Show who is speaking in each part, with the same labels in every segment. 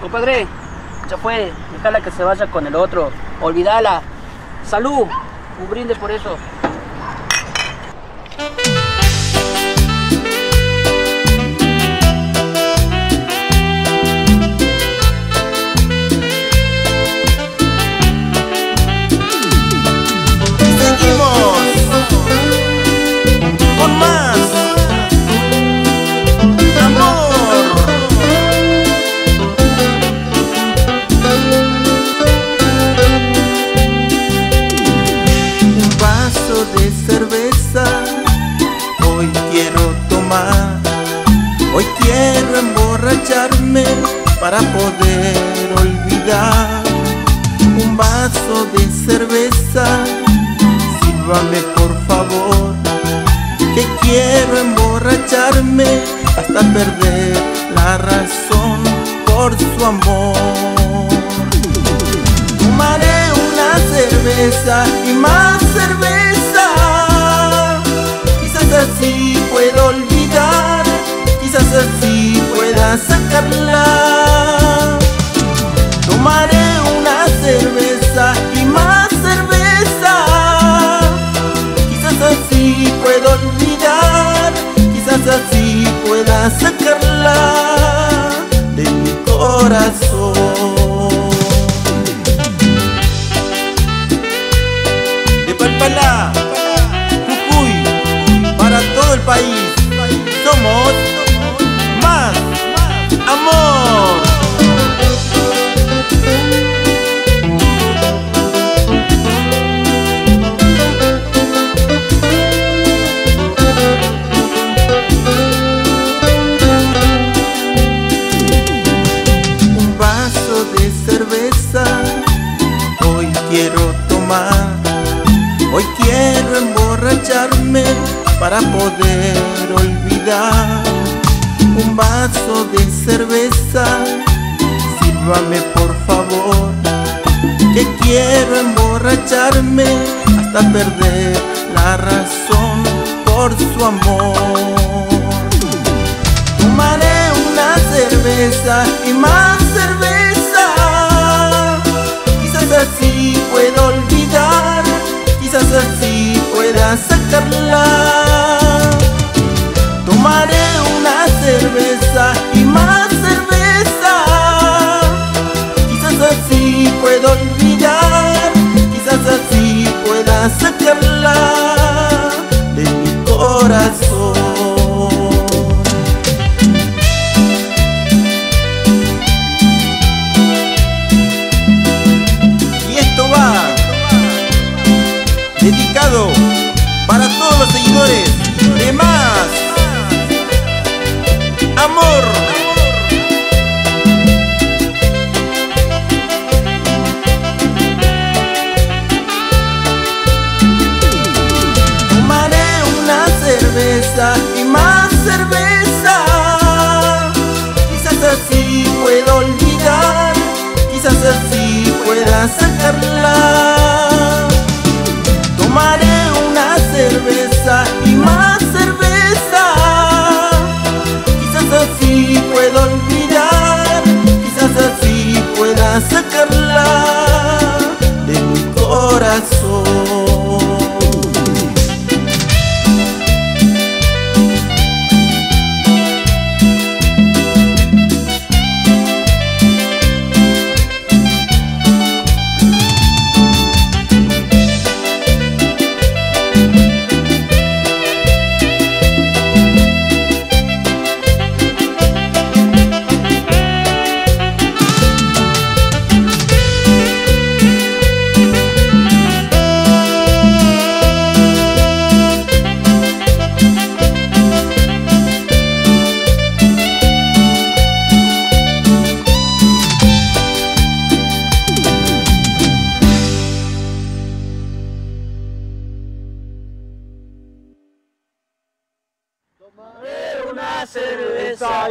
Speaker 1: Compadre, ya fue. Déjala que se vaya con el otro. Olvídala. Salud. Un brinde por eso.
Speaker 2: Hoy quiero emborracharme para poder olvidar. Un vaso de cerveza sírvame por favor Que quiero emborracharme hasta perder la razón por su amor Tomaré una cerveza y más cerveza Quizás así así pueda sacarla. Tomaré una cerveza y más cerveza. Quizás así pueda olvidar Quizás así pueda sacarla de mi corazón. De hoy quiero emborracharme para poder olvidar un vaso de cerveza. Sírvame por favor que quiero emborracharme hasta perder la razón por su amor. Tomaré una cerveza y más pueda sacarla. Tomaré una cerveza y más cerveza. Quizás así pueda y más cerveza. Quizás así pueda olvidar, quizás así pueda sacarla.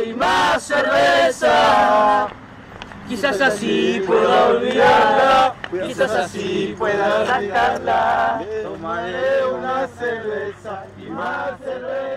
Speaker 1: Y más cerveza. Quizás así pueda olvidarla, quizás así pueda sacarla.
Speaker 3: Tomaré una cerveza y más cerveza.